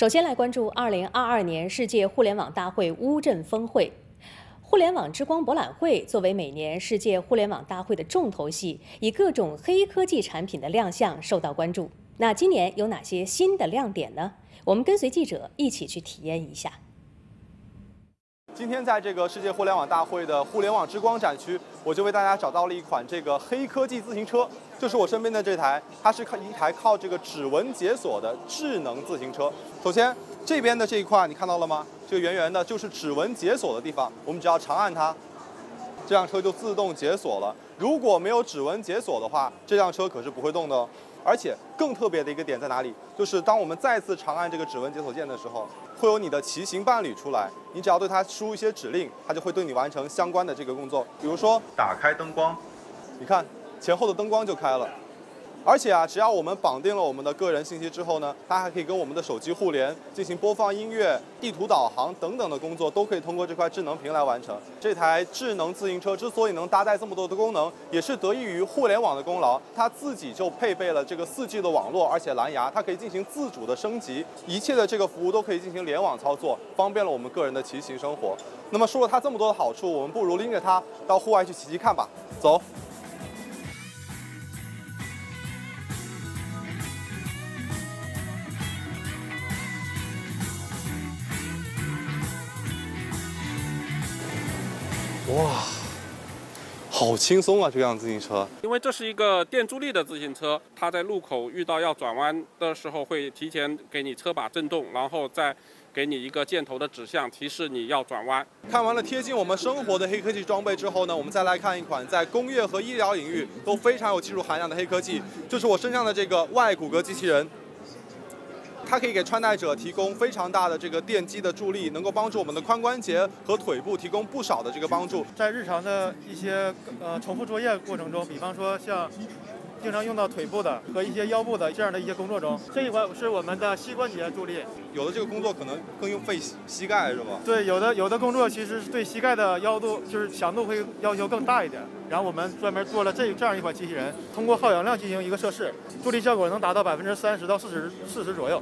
首先来关注二零二二年世界互联网大会乌镇峰会。互联网之光博览会作为每年世界互联网大会的重头戏，以各种黑科技产品的亮相受到关注。那今年有哪些新的亮点呢？我们跟随记者一起去体验一下。今天在这个世界互联网大会的互联网之光展区，我就为大家找到了一款这个黑科技自行车，就是我身边的这台，它是靠一台靠这个指纹解锁的智能自行车。首先这边的这一块你看到了吗？这个圆圆的就是指纹解锁的地方，我们只要长按它，这辆车就自动解锁了。如果没有指纹解锁的话，这辆车可是不会动的哦。而且更特别的一个点在哪里？就是当我们再次长按这个指纹解锁键的时候，会有你的骑行伴侣出来，你只要对它输入一些指令，它就会对你完成相关的这个工作。比如说打开灯光，你看前后的灯光就开了。而且啊，只要我们绑定了我们的个人信息之后呢，它还可以跟我们的手机互联，进行播放音乐、地图导航等等的工作，都可以通过这块智能屏来完成。这台智能自行车之所以能搭载这么多的功能，也是得益于互联网的功劳。它自己就配备了这个 4G 的网络，而且蓝牙，它可以进行自主的升级，一切的这个服务都可以进行联网操作，方便了我们个人的骑行生活。那么说了它这么多的好处，我们不如拎着它到户外去骑骑看吧，走。哇，好轻松啊！这辆自行车，因为这是一个电助力的自行车，它在路口遇到要转弯的时候，会提前给你车把震动，然后再给你一个箭头的指向，提示你要转弯。看完了贴近我们生活的黑科技装备之后呢，我们再来看一款在工业和医疗领域都非常有技术含量的黑科技，就是我身上的这个外骨骼机器人。它可以给穿戴者提供非常大的这个电机的助力，能够帮助我们的髋关节和腿部提供不少的这个帮助。在日常的一些呃重复作业过程中，比方说像经常用到腿部的和一些腰部的这样的一些工作中，这一款是我们的膝关节助力。有的这个工作可能更用费膝盖是吧？对，有的有的工作其实是对膝盖的腰度就是强度会要求更大一点。然后我们专门做了这这样一款机器人，通过耗氧量进行一个测试，助力效果能达到百分之三十到四十四十左右。